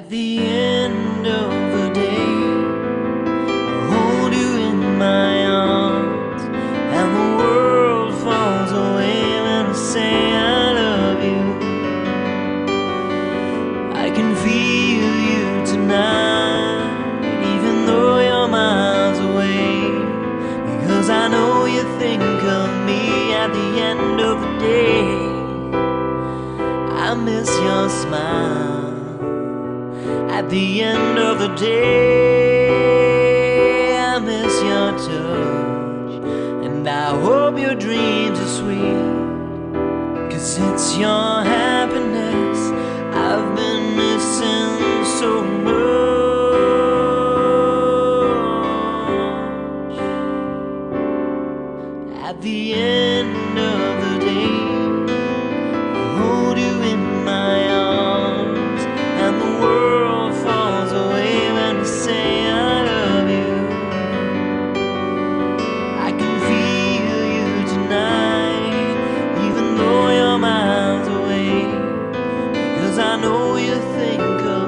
At the end of the day, I hold you in my arms, and the world falls away when I say I love you. I can feel you tonight, even though you're miles away, because I know you think of me at the end of the day. I miss your smile at the end of the day. I miss your touch, and I hope your dreams are sweet. Cause it's your happiness I've been missing so much. At the end of I know you think of